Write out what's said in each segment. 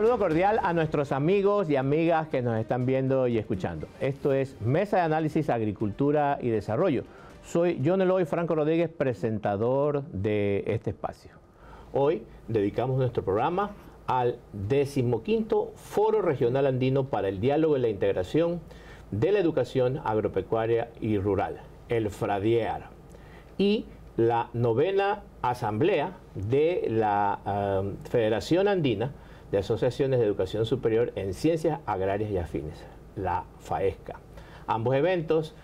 saludo cordial a nuestros amigos y amigas que nos están viendo y escuchando. Esto es Mesa de Análisis Agricultura y Desarrollo. Soy John Eloy Franco Rodríguez, presentador de este espacio. Hoy dedicamos nuestro programa al decimoquinto Foro Regional Andino para el Diálogo y la Integración de la Educación Agropecuaria y Rural, el FRADIER, y la novena Asamblea de la um, Federación Andina de Asociaciones de Educación Superior en Ciencias Agrarias y Afines, la FAESCA. Ambos eventos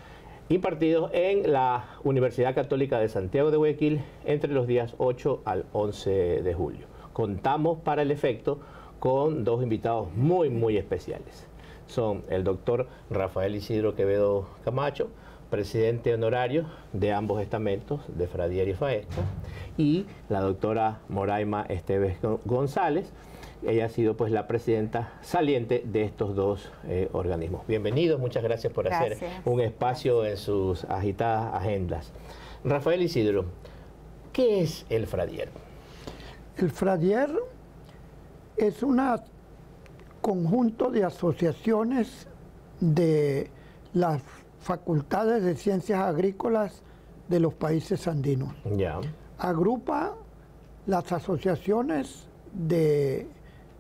impartidos en la Universidad Católica de Santiago de Guayaquil entre los días 8 al 11 de julio. Contamos para el efecto con dos invitados muy, muy especiales. Son el doctor Rafael Isidro Quevedo Camacho, presidente honorario de ambos estamentos, de Fradier y Faesca, y la doctora Moraima Esteves González, ella ha sido pues la presidenta saliente de estos dos eh, organismos. Bienvenidos, muchas gracias por hacer un espacio en sus agitadas agendas. Rafael Isidro, ¿qué es el Fradier? El Fradier es un conjunto de asociaciones de las facultades de ciencias agrícolas de los países andinos. Ya. Agrupa las asociaciones de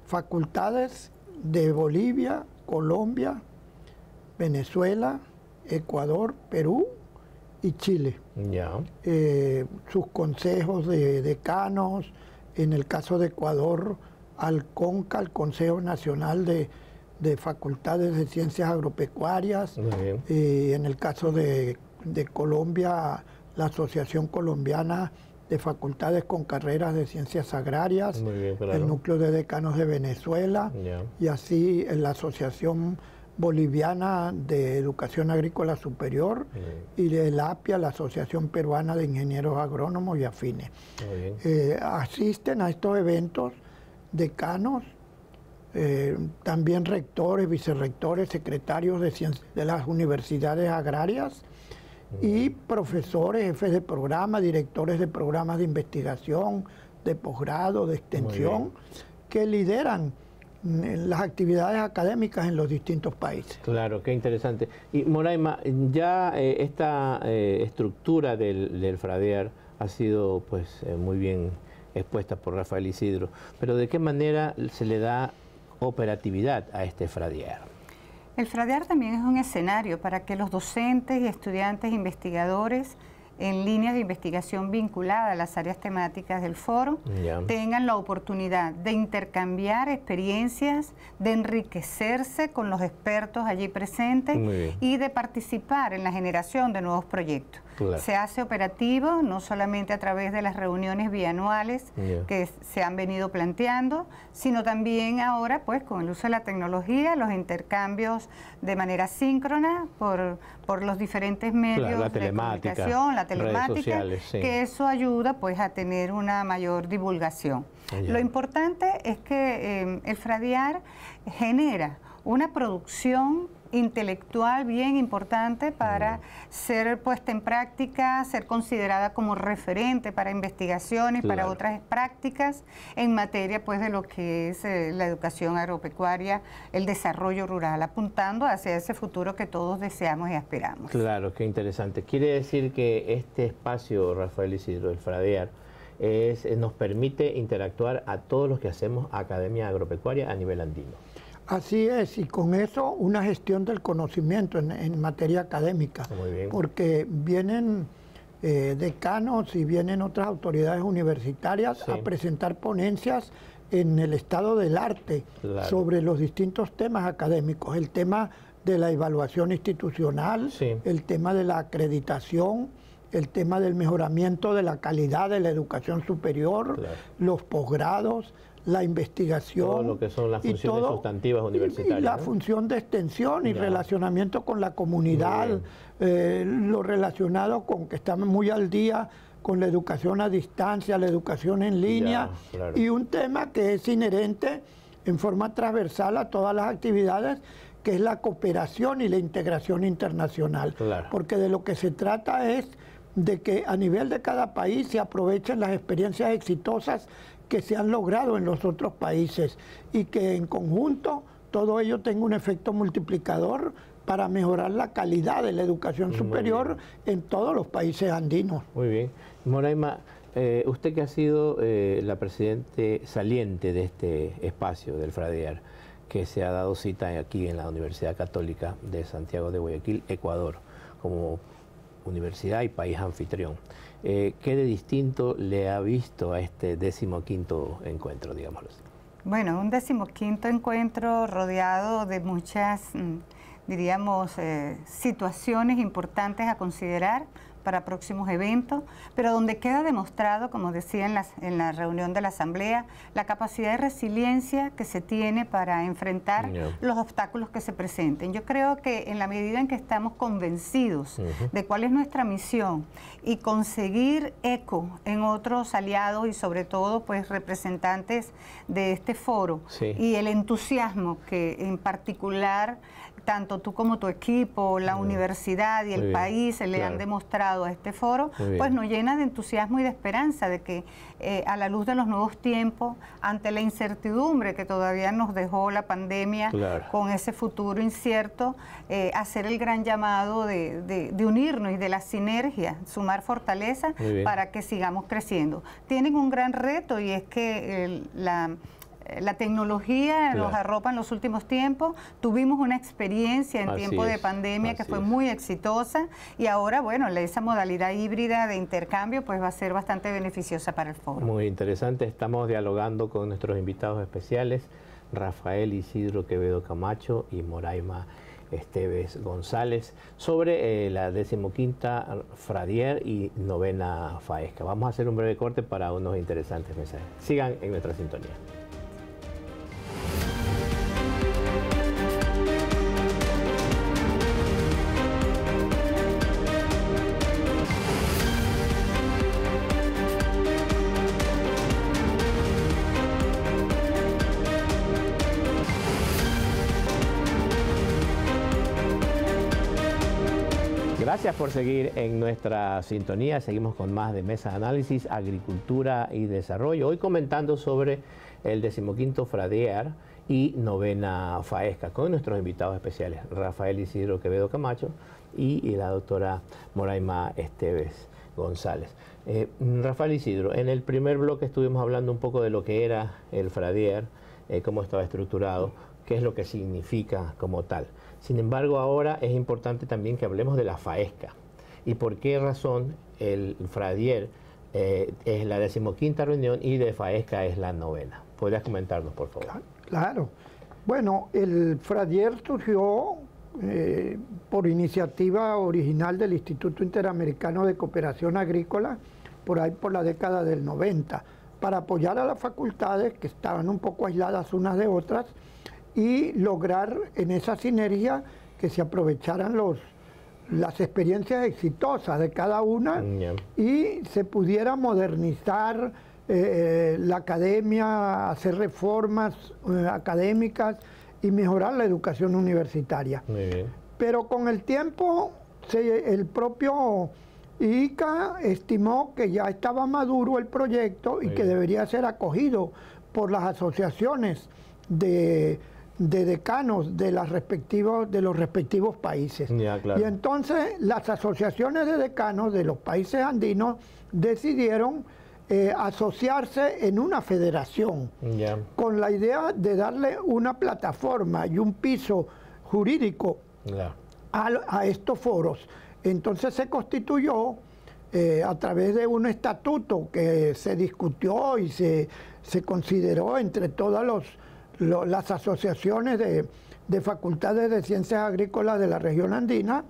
facultades de Bolivia, Colombia, Venezuela, Ecuador, Perú y Chile. Eh, sus consejos de decanos, en el caso de Ecuador, al CONCA, el Consejo Nacional de, Facultades de Ciencias Agropecuarias, y en el caso de, de Colombia, la Asociación Colombiana de facultades con carreras de ciencias agrarias, el núcleo de decanos de Venezuela y así la Asociación Boliviana de Educación Agrícola Superior y de APIA, la Asociación Peruana de Ingenieros Agrónomos y Afines. Eh, asisten a estos eventos decanos, eh, también rectores, vicerrectores, secretarios de, de las universidades agrarias y profesores, jefes de programa, directores de programas de investigación, de posgrado, de extensión, que lideran mm, las actividades académicas en los distintos países. Claro, qué interesante. Y Moraima, ya eh, esta eh, estructura del, del, FRADEAR ha sido pues eh, muy bien expuesta por Rafael Isidro, pero ¿de qué manera se le da operatividad a este FRADEAR? El FRADEAR también es un escenario para que los docentes y estudiantes investigadores en líneas de investigación vinculada a las áreas temáticas del foro tengan la oportunidad de intercambiar experiencias, de enriquecerse con los expertos allí presentes y de participar en la generación de nuevos proyectos. Se hace operativo no solamente a través de las reuniones bianuales que se han venido planteando, sino también ahora pues con el uso de la tecnología, los intercambios de manera síncrona por, por los diferentes medios de comunicación, la telemática, que eso ayuda pues a tener una mayor divulgación. Lo importante es que eh, el Fradiar genera una producción intelectual bien importante para ser puesta en práctica, ser considerada como referente para investigaciones, para otras prácticas en materia pues de lo que es eh, la educación agropecuaria, el desarrollo rural, apuntando hacia ese futuro que todos deseamos y aspiramos. Claro, qué interesante. Quiere decir que este espacio, Rafael Isidro, el Fradear, es, nos permite interactuar a todos los que hacemos academia agropecuaria a nivel andino. Así es, y con eso una gestión del conocimiento en, materia académica, porque vienen eh, decanos y vienen otras autoridades universitarias a presentar ponencias en el estado del arte sobre los distintos temas académicos, el tema de la evaluación institucional, el tema de la acreditación, el tema del mejoramiento de la calidad de la educación superior, los posgrados, la investigación. Todo lo que son las funciones sustantivas universitarias. Y, la función de extensión y relacionamiento con la comunidad, eh, lo relacionado con que estamos muy al día con la educación a distancia, la educación en línea, y un tema que es inherente en forma transversal a todas las actividades, que es la cooperación y la integración internacional. Porque de lo que se trata es de que a nivel de cada país se aprovechen las experiencias exitosas que se han logrado en los otros países y que en conjunto todo ello tenga un efecto multiplicador para mejorar la calidad de la educación superior en todos los países andinos. Muy bien. Moraima, eh, usted que ha sido eh, la presidente saliente de este espacio del Fradear, que se ha dado cita aquí en la Universidad Católica de Santiago de Guayaquil, Ecuador, como universidad y país anfitrión. Eh, ¿Qué de distinto le ha visto a este decimoquinto encuentro, digámoslo así? Bueno, un decimoquinto encuentro rodeado de muchas, mm, diríamos, eh, situaciones importantes a considerar para próximos eventos, pero donde queda demostrado, como decía en, en la reunión de la Asamblea, la capacidad de resiliencia que se tiene para enfrentar los obstáculos que se presenten. Yo creo que en la medida en que estamos convencidos de cuál es nuestra misión y conseguir eco en otros aliados y sobre todo pues representantes de este foro y el entusiasmo que en particular tanto tú como tu equipo, la universidad y el país se le han demostrado a este foro, pues nos llena de entusiasmo y de esperanza de que eh, a la luz de los nuevos tiempos, ante la incertidumbre que todavía nos dejó la pandemia, con ese futuro incierto, eh, hacer el gran llamado de, unirnos y de la sinergia, sumar fortaleza para que sigamos creciendo. Tienen un gran reto y es que la la tecnología nos arropa en los últimos tiempos. Tuvimos una experiencia en tiempo de pandemia que fue muy exitosa y ahora, bueno, esa modalidad híbrida de intercambio pues va a ser bastante beneficiosa para el foro. Muy interesante. Estamos dialogando con nuestros invitados especiales, Rafael Isidro Quevedo Camacho y Moraima Esteves González, sobre eh, la decimoquinta Fradier y novena Faesca. Vamos a hacer un breve corte para unos interesantes mensajes. Sigan en nuestra sintonía. Por seguir en nuestra sintonía. Seguimos con más de Mesa de Análisis, Agricultura y Desarrollo. Hoy comentando sobre el decimoquinto Fradear y novena Faesca con nuestros invitados especiales, Rafael Isidro Quevedo Camacho y, la doctora Moraima Esteves González. Eh, Rafael Isidro, en el primer bloque estuvimos hablando un poco de lo que era el Fradier, eh, cómo estaba estructurado, qué es lo que significa como tal. Sin embargo, ahora es importante también que hablemos de la FAESCA y por qué razón el Fradier eh, es la decimoquinta reunión y de FAESCA es la novena. ¿Podrías comentarnos, por favor? Claro. Bueno, el Fradier surgió eh, por iniciativa original del Instituto Interamericano de Cooperación Agrícola, por ahí por la década del 90, para apoyar a las facultades que estaban un poco aisladas unas de otras y lograr en esa sinergia que se aprovecharan los, las experiencias exitosas de cada una y se pudiera modernizar eh, la academia, hacer reformas eh, académicas y mejorar la educación universitaria. Pero con el tiempo el propio ICA estimó que ya estaba maduro el proyecto y que debería ser acogido por las asociaciones de de decanos de, las respectivos, de los respectivos países. Y entonces las asociaciones de decanos de los países andinos decidieron eh, asociarse en una federación con la idea de darle una plataforma y un piso jurídico a, estos foros. Entonces se constituyó eh, a través de un estatuto que se discutió y se, se consideró entre todos los las asociaciones de, facultades de ciencias agrícolas de la región andina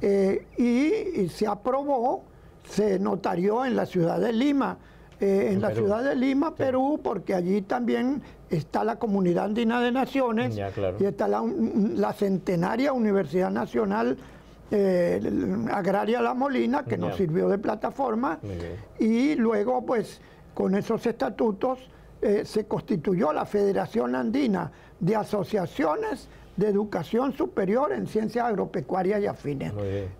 eh, y, se aprobó, se notarió en la ciudad de Lima, eh, en, la ciudad de Lima, Perú, porque allí también está la Comunidad Andina de Naciones y está la, centenaria Universidad Nacional eh, Agraria La Molina, que nos sirvió de plataforma, y luego pues con esos estatutos eh, se constituyó la Federación Andina de Asociaciones de Educación Superior en Ciencias Agropecuarias y Afines.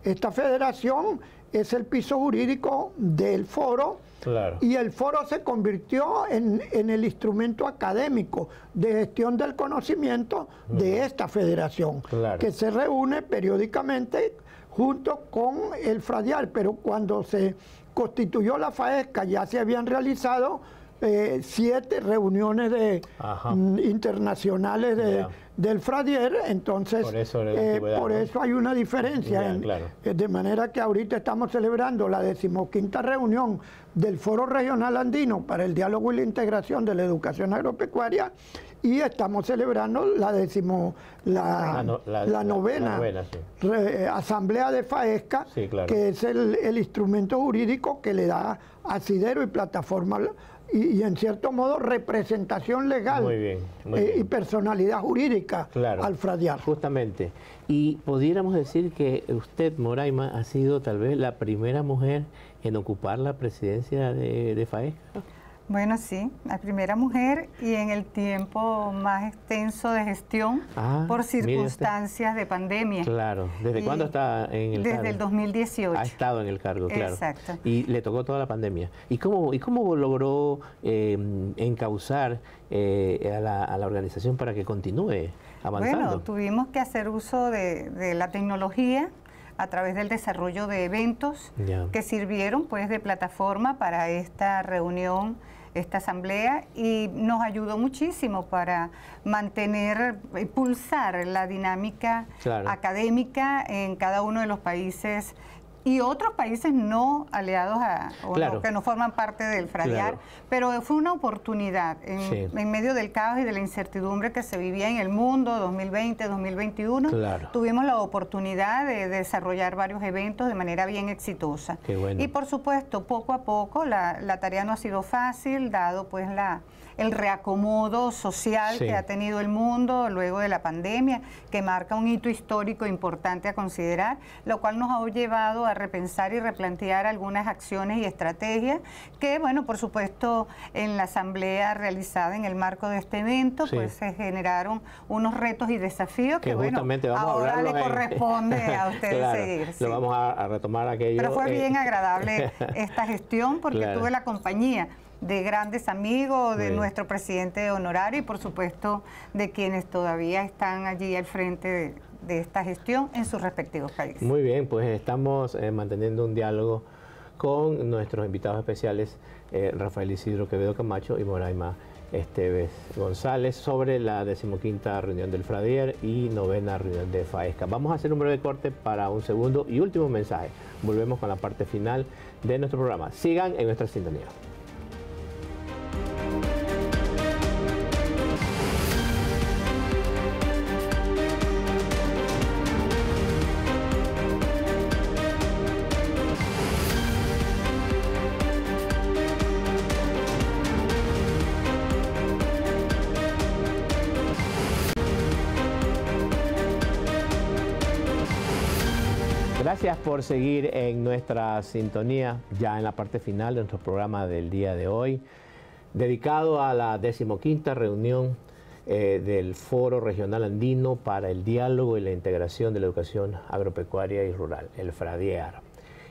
Esta federación es el piso jurídico del foro. Y el foro se convirtió en, el instrumento académico de gestión del conocimiento de esta federación, que se reúne periódicamente junto con el Fradial, pero cuando se constituyó la FAESCA ya se habían realizado eh, siete reuniones de, mm, internacionales del Fradier, entonces por eso, eh, hay una diferencia. Eh, de manera que ahorita estamos celebrando la decimoquinta reunión del Foro Regional Andino para el Diálogo y la Integración de la Educación Agropecuaria y estamos celebrando la décimo, la, la, novena, asamblea de FAESCA, que es el, el, instrumento jurídico que le da asidero y plataforma y, en cierto modo representación legal eh, y personalidad jurídica al fradiar. Justamente. Y pudiéramos decir que usted, Moraima, ha sido tal vez la primera mujer en ocupar la presidencia de, de FAESCA. Bueno, sí, la primera mujer y en el tiempo más extenso de gestión ah, por circunstancias de pandemia. Claro, ¿desde cuándo está en el cargo? Desde el 2018. Ha estado en el cargo, claro. Exacto. Y le tocó toda la pandemia. ¿Y cómo, y cómo logró eh, encauzar eh, a, la, organización para que continúe avanzando? Bueno, tuvimos que hacer uso de, la tecnología a través del desarrollo de eventos que sirvieron pues de plataforma para esta reunión esta asamblea y nos ayudó muchísimo para mantener, impulsar la dinámica académica en cada uno de los países y otros países no aliados a, o que no forman parte del FRADIAR, pero fue una oportunidad en, medio del caos y de la incertidumbre que se vivía en el mundo 2020, 2021. Tuvimos la oportunidad de, desarrollar varios eventos de manera bien exitosa. Y por supuesto, poco a poco la, la tarea no ha sido fácil, dado pues la el reacomodo social que ha tenido el mundo luego de la pandemia, que marca un hito histórico importante a considerar, lo cual nos ha llevado a repensar y replantear algunas acciones y estrategias que, bueno, por supuesto, en la asamblea realizada en el marco de este evento, pues se generaron unos retos y desafíos que, bueno, ahora le corresponde a ustedes seguir. Lo vamos a, retomar aquello. Pero fue bien agradable esta gestión porque tuve la compañía de grandes amigos, de nuestro presidente honorario y por supuesto de quienes todavía están allí al frente de, esta gestión en sus respectivos países. Muy bien, pues estamos eh, manteniendo un diálogo con nuestros invitados especiales, eh, Rafael Isidro Quevedo Camacho y Moraima Esteves González, sobre la decimoquinta reunión del Fradier y novena reunión de FAESCA. Vamos a hacer un breve corte para un segundo y último mensaje. Volvemos con la parte final de nuestro programa. Sigan en nuestra sintonía. Gracias por seguir en nuestra sintonía, ya en la parte final de nuestro programa del día de hoy, dedicado a la decimoquinta reunión eh, del Foro Regional Andino para el Diálogo y la Integración de la Educación Agropecuaria y Rural, el FRADIAR,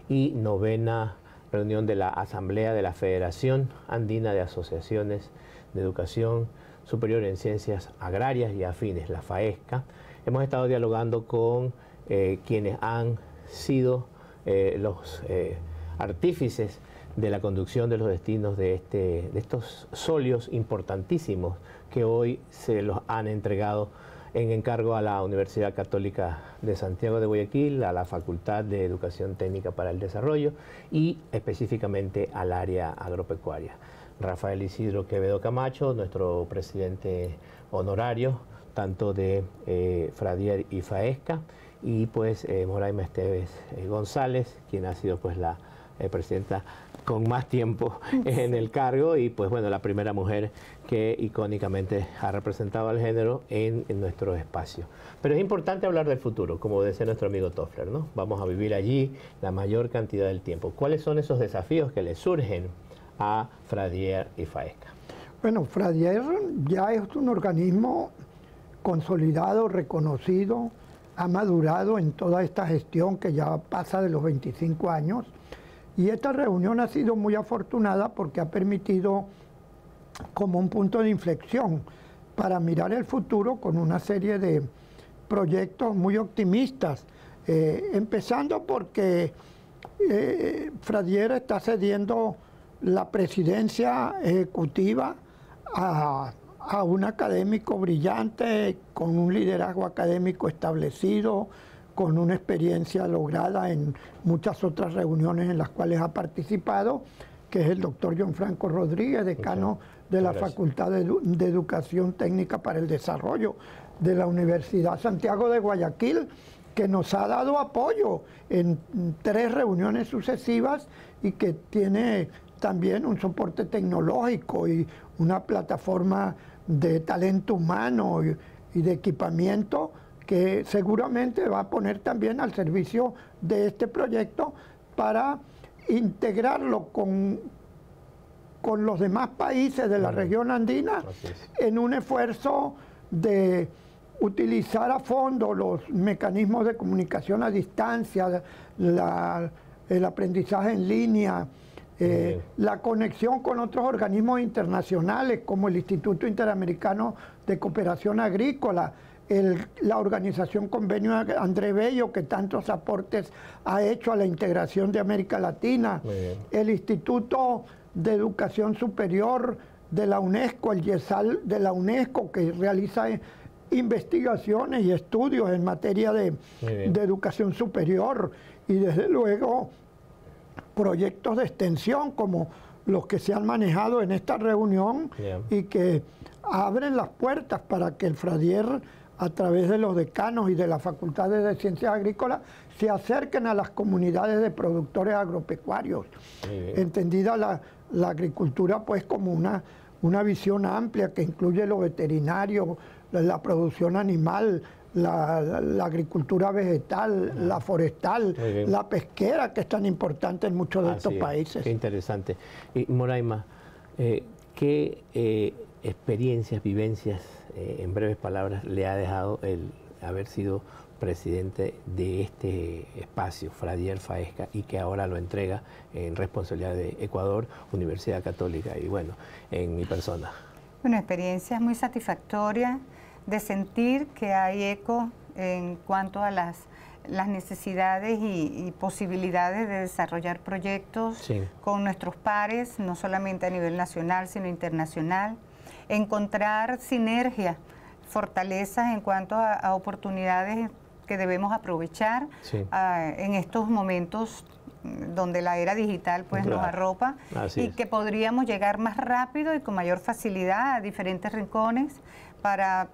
y novena reunión de la Asamblea de la Federación Andina de Asociaciones de Educación Superior en Ciencias Agrarias y Afines, la FAESCA. Hemos estado dialogando con eh, quienes han sido eh, los eh, artífices de la conducción de los destinos de, este, de estos solios importantísimos que hoy se los han entregado en encargo a la Universidad Católica de Santiago de Guayaquil, a la Facultad de Educación Técnica para el Desarrollo y específicamente al área agropecuaria. Rafael Isidro Quevedo Camacho, nuestro presidente honorario, tanto de eh, Fradier y Faesca, y pues eh, Moraima Esteves eh, González, quien ha sido pues la eh, presidenta con más tiempo en el cargo y pues bueno, la primera mujer que icónicamente ha representado al género en, nuestro espacio. Pero es importante hablar del futuro, como decía nuestro amigo Toffler, ¿no? Vamos a vivir allí la mayor cantidad del tiempo. ¿Cuáles son esos desafíos que le surgen a Fradier y Faesca? Bueno, Fradier ya es un organismo consolidado, reconocido, ha madurado en toda esta gestión que ya pasa de los 25 años. Y esta reunión ha sido muy afortunada porque ha permitido como un punto de inflexión para mirar el futuro con una serie de proyectos muy optimistas, eh, empezando porque eh, está cediendo la presidencia ejecutiva a, a, un académico brillante, con un liderazgo académico establecido, con una experiencia lograda en muchas otras reuniones en las cuales ha participado, que es el doctor John Franco Rodríguez, decano de la Facultad de, de Educación Técnica para el Desarrollo de la Universidad Santiago de Guayaquil, que nos ha dado apoyo en tres reuniones sucesivas y que tiene también un soporte tecnológico y una plataforma de talento humano y, de equipamiento que seguramente va a poner también al servicio de este proyecto para integrarlo con, con los demás países de la región andina en un esfuerzo de utilizar a fondo los mecanismos de comunicación a distancia, el aprendizaje en línea, eh, la conexión con otros organismos internacionales como el Instituto Interamericano de Cooperación Agrícola, la organización Convenio André Bello, que tantos aportes ha hecho a la integración de América Latina, el Instituto de Educación Superior de la UNESCO, el YESAL de la UNESCO, que realiza investigaciones y estudios en materia de, de educación superior y desde luego proyectos de extensión como los que se han manejado en esta reunión y que abren las puertas para que el Fradier, a través de los decanos y de las facultades de ciencias agrícolas, se acerquen a las comunidades de productores agropecuarios. Entendida la, agricultura pues como una, una visión amplia que incluye lo veterinario, la producción animal, la, agricultura vegetal, la forestal, la pesquera, que es tan importante en muchos de estos países. Qué interesante. Y Moraima, eh, ¿qué eh, experiencias, vivencias, eh, en breves palabras, le ha dejado el haber sido presidente de este espacio, Fradier Faesca, y que ahora lo entrega en responsabilidad de Ecuador, Universidad Católica, y bueno, en mi persona? Bueno, experiencias muy satisfactorias de sentir que hay eco en cuanto a las, las necesidades y, posibilidades de desarrollar proyectos con nuestros pares, no solamente a nivel nacional, sino internacional, encontrar sinergia, fortalezas en cuanto a, oportunidades que debemos aprovechar ah, en estos momentos donde la era digital pues nos arropa y que podríamos llegar más rápido y con mayor facilidad a diferentes rincones para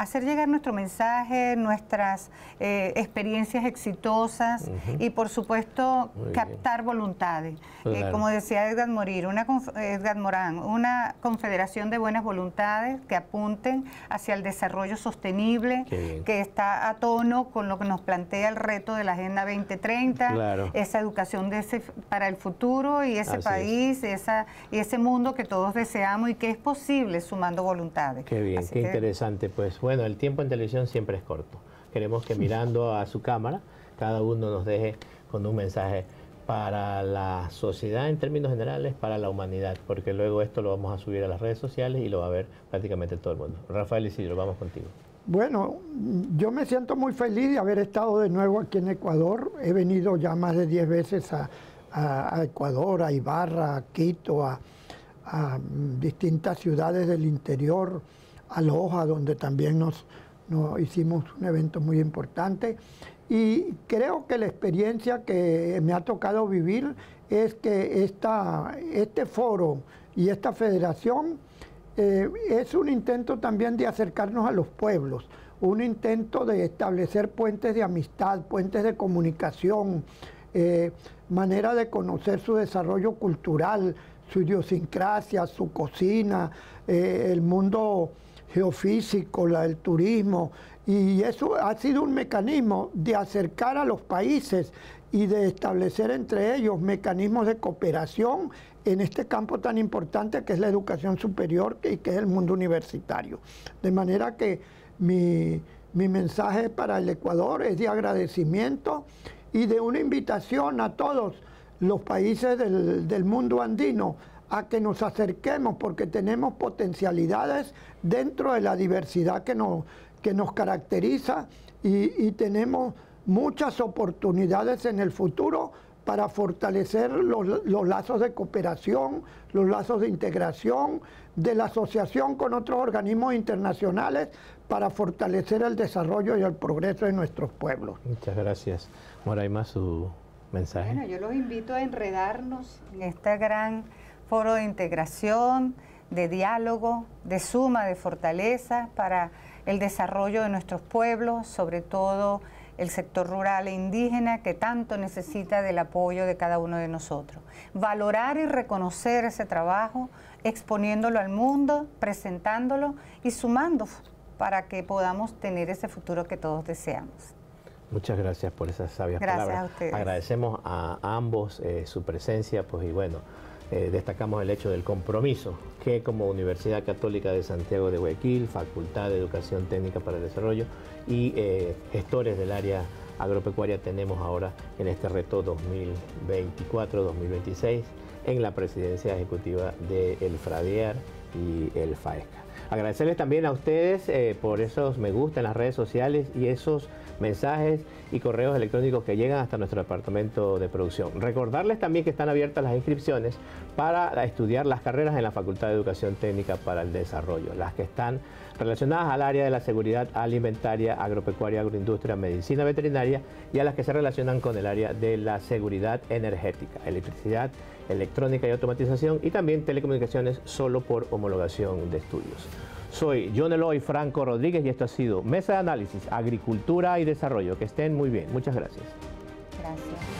hacer llegar nuestro mensaje, nuestras eh, experiencias exitosas y por supuesto captar voluntades. Eh, como decía Edgar Morir, una Edgar Morán, una confederación de buenas voluntades que apunten hacia el desarrollo sostenible, que está a tono con lo que nos plantea el reto de la Agenda 2030, esa educación de ese, para el futuro y ese país esa, y ese mundo que todos deseamos y que es posible sumando voluntades. Qué bien, qué interesante pues. Bueno, el tiempo en televisión siempre es corto. Queremos que mirando a su cámara, cada uno nos deje con un mensaje para la sociedad en términos generales, para la humanidad, porque luego esto lo vamos a subir a las redes sociales y lo va a ver prácticamente todo el mundo. Rafael Isidro, vamos contigo. Bueno, yo me siento muy feliz de haber estado de nuevo aquí en Ecuador. He venido ya más de 10 veces a, Ecuador, a Ibarra, a Quito, a distintas ciudades del interior a Loja, donde también nos, hicimos un evento muy importante. Y creo que la experiencia que me ha tocado vivir es que esta, este foro y esta federación eh, es un intento también de acercarnos a los pueblos, un intento de establecer puentes de amistad, puentes de comunicación, eh, manera de conocer su desarrollo cultural, su idiosincrasia, su cocina, eh, el mundo geofísico, la, el turismo, y eso ha sido un mecanismo de acercar a los países y de establecer entre ellos mecanismos de cooperación en este campo tan importante que es la educación superior y que es el mundo universitario. De manera que mi, mi mensaje para el Ecuador es de agradecimiento y de una invitación a todos los países del, mundo andino a que nos acerquemos porque tenemos potencialidades dentro de la diversidad que nos, que nos caracteriza y, tenemos muchas oportunidades en el futuro para fortalecer los, los, lazos de cooperación, los lazos de integración, de la asociación con otros organismos internacionales para fortalecer el desarrollo y el progreso de nuestros pueblos. Muchas gracias. Moraima, su mensaje. Bueno, yo los invito a enredarnos en este gran foro de integración, de diálogo, de suma, de fortaleza para el desarrollo de nuestros pueblos, sobre todo el sector rural e indígena que tanto necesita del apoyo de cada uno de nosotros. Valorar y reconocer ese trabajo, exponiéndolo al mundo, presentándolo y sumando para que podamos tener ese futuro que todos deseamos. Muchas gracias por esas sabias palabras. Agradecemos a ambos eh, su presencia, pues y bueno, eh, destacamos el hecho del compromiso que como Universidad Católica de Santiago de Guayaquil, Facultad de Educación Técnica para el Desarrollo y eh, gestores del área agropecuaria tenemos ahora en este reto 2024-2026 en la presidencia ejecutiva del El FRADIAR y el FAESCA. Agradecerles también a ustedes por esos me gusta en las redes sociales y esos mensajes y correos electrónicos que llegan hasta nuestro departamento de producción. Recordarles también que están abiertas las inscripciones para estudiar las carreras en la Facultad de Educación Técnica para el Desarrollo, las que están relacionadas al área de la seguridad alimentaria, agropecuaria, agroindustria, medicina veterinaria y a las que se relacionan con el área de la seguridad energética, electricidad, electrónica y automatización y también telecomunicaciones solo por homologación de estudios. Soy John Eloy Franco Rodríguez y esto ha sido Mesa de Análisis, Agricultura y Desarrollo. Que estén muy bien. Muchas gracias. Gracias.